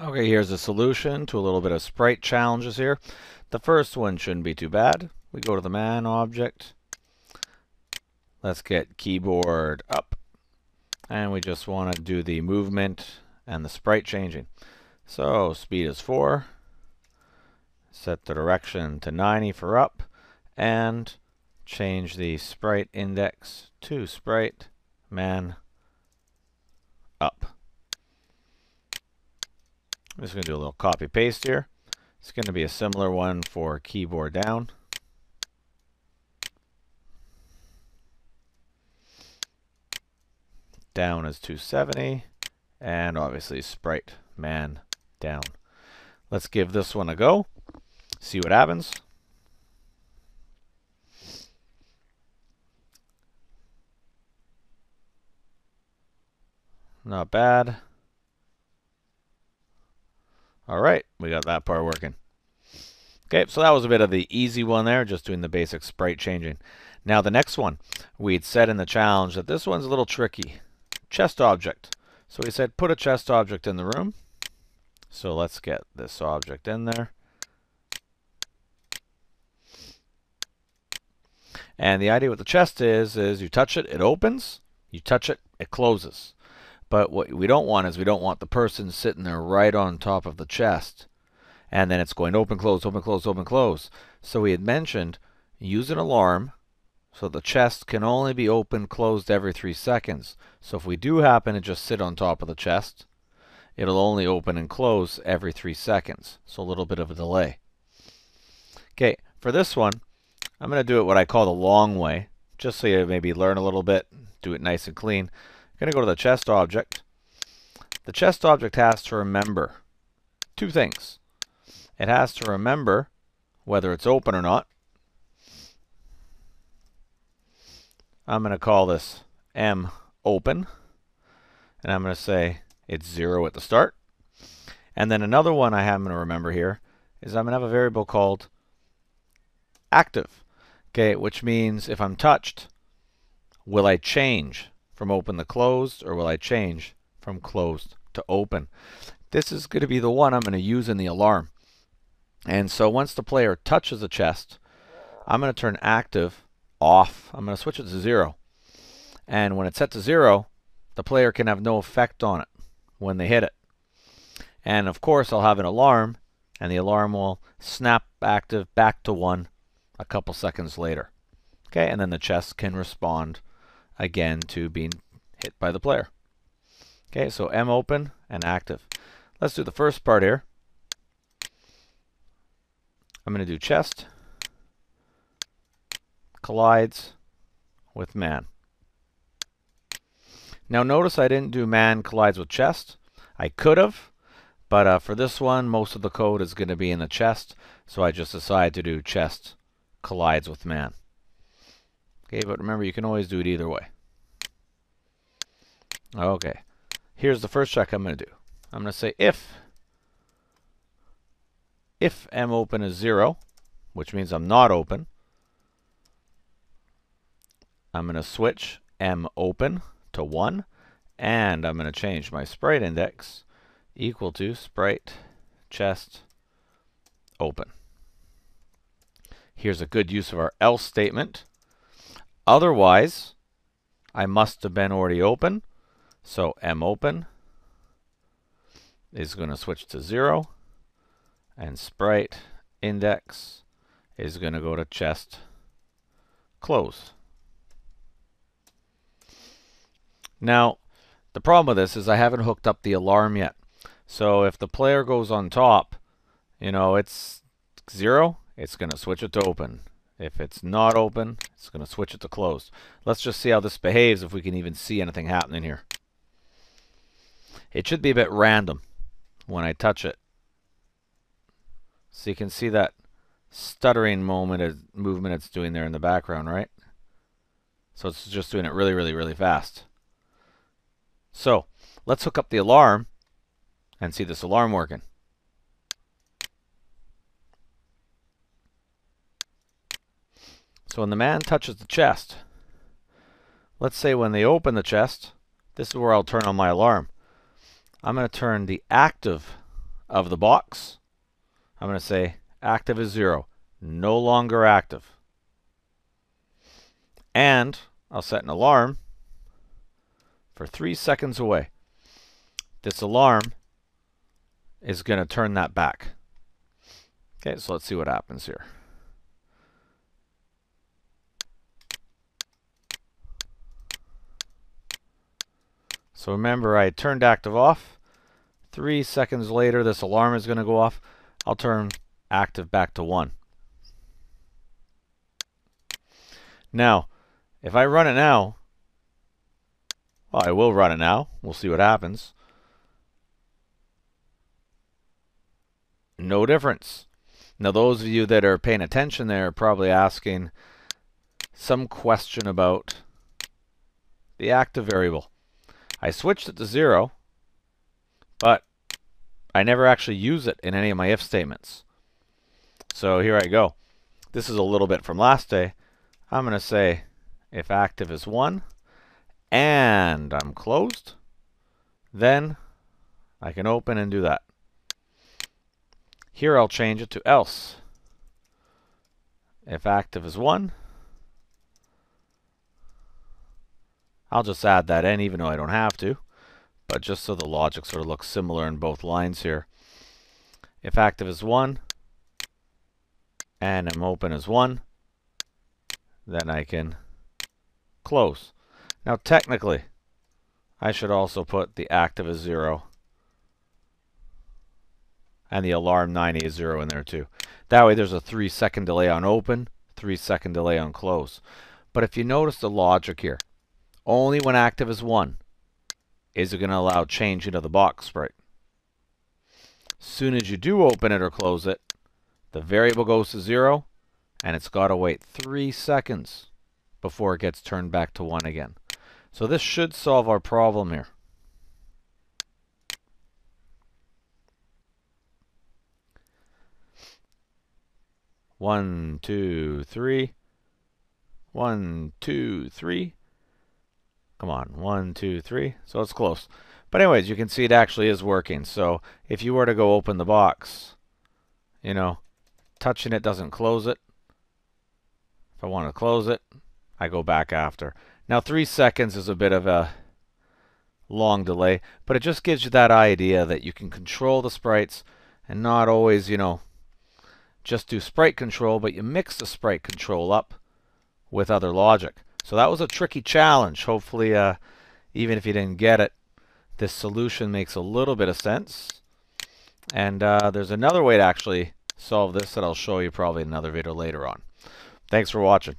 Okay, here's a solution to a little bit of sprite challenges here. The first one shouldn't be too bad. We go to the man object. Let's get keyboard up. And we just want to do the movement and the sprite changing. So speed is 4. Set the direction to 90 for up. And change the sprite index to sprite man up. I'm just going to do a little copy paste here. It's going to be a similar one for keyboard down. Down is 270 and obviously sprite man down. Let's give this one a go. See what happens. Not bad. All right, we got that part working. Okay, so that was a bit of the easy one there, just doing the basic sprite changing. Now the next one, we'd said in the challenge that this one's a little tricky. Chest object. So we said put a chest object in the room. So let's get this object in there. And the idea with the chest is, is you touch it, it opens. You touch it, it closes. But what we don't want is we don't want the person sitting there right on top of the chest. And then it's going open, close, open, close, open, close. So we had mentioned use an alarm so the chest can only be open, closed every three seconds. So if we do happen to just sit on top of the chest, it'll only open and close every three seconds. So a little bit of a delay. Okay, for this one, I'm going to do it what I call the long way, just so you maybe learn a little bit, do it nice and clean. Going to go to the chest object. The chest object has to remember two things. It has to remember whether it's open or not. I'm going to call this M open. And I'm going to say it's 0 at the start. And then another one I am going to remember here is I'm going to have a variable called active. Okay, which means if I'm touched, will I change? From open to closed, or will I change from closed to open? This is going to be the one I'm going to use in the alarm. And so once the player touches the chest, I'm going to turn active off. I'm going to switch it to zero. And when it's set to zero, the player can have no effect on it when they hit it. And of course, I'll have an alarm, and the alarm will snap active back to one a couple seconds later. Okay, and then the chest can respond again to being hit by the player. Okay, so M open and active. Let's do the first part here. I'm going to do chest collides with man. Now notice I didn't do man collides with chest. I could have, but uh, for this one, most of the code is going to be in the chest, so I just decided to do chest collides with man. Okay, but remember, you can always do it either way. Okay, here's the first check I'm going to do. I'm going to say if if m open is 0, which means I'm not open, I'm going to switch m open to 1, and I'm going to change my sprite index equal to sprite chest open. Here's a good use of our else statement. Otherwise, I must have been already open. So M open is going to switch to 0. And sprite index is going to go to chest close. Now, the problem with this is I haven't hooked up the alarm yet. So if the player goes on top, you know, it's 0, it's going to switch it to open. If it's not open, it's going to switch it to closed. Let's just see how this behaves if we can even see anything happening here. It should be a bit random when I touch it. So you can see that stuttering moment of movement it's doing there in the background, right? So it's just doing it really, really, really fast. So let's hook up the alarm and see this alarm working. So when the man touches the chest, let's say when they open the chest, this is where I'll turn on my alarm. I'm going to turn the active of the box. I'm going to say active is 0, no longer active. And I'll set an alarm for 3 seconds away. This alarm is going to turn that back. Okay, so let's see what happens here. So remember, I turned active off. Three seconds later, this alarm is going to go off. I'll turn active back to 1. Now, if I run it now, well, I will run it now. We'll see what happens. No difference. Now, those of you that are paying attention there are probably asking some question about the active variable. I switched it to 0, but I never actually use it in any of my if statements. So here I go. This is a little bit from last day. I'm going to say if active is 1 and I'm closed, then I can open and do that. Here I'll change it to else. If active is 1 I'll just add that in even though I don't have to. But just so the logic sort of looks similar in both lines here. If active is 1 and I'm open is 1, then I can close. Now technically, I should also put the active as 0 and the alarm 90 is 0 in there too. That way there's a 3 second delay on open, 3 second delay on close. But if you notice the logic here, only when active is 1 is it going to allow change into the box sprite. Soon as you do open it or close it, the variable goes to 0 and it's got to wait 3 seconds before it gets turned back to 1 again. So this should solve our problem here. One, two, three. One, two, three. Come on, one, two, three. So it's close. But anyways, you can see it actually is working. So if you were to go open the box, you know, touching it doesn't close it. If I want to close it, I go back after. Now three seconds is a bit of a long delay, but it just gives you that idea that you can control the sprites and not always, you know, just do sprite control, but you mix the sprite control up with other logic. So that was a tricky challenge. Hopefully, uh, even if you didn't get it, this solution makes a little bit of sense. And uh, there's another way to actually solve this that I'll show you probably in another video later on. Thanks for watching.